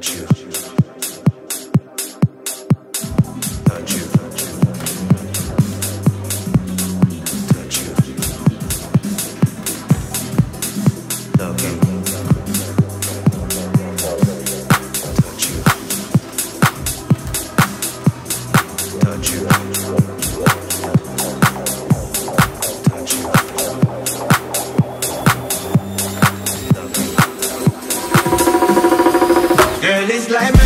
Touch Girl, it's like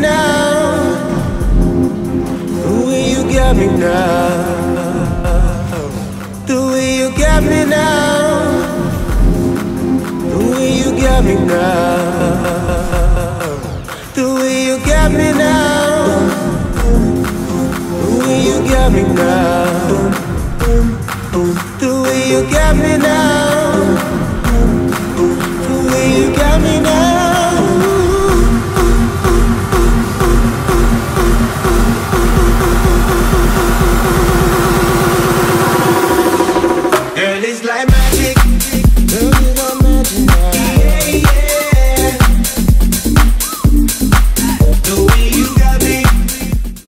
now, the way you got me now, the way you got me now, the way you got me now, the way you got me now, the way you got me now, the you got me now.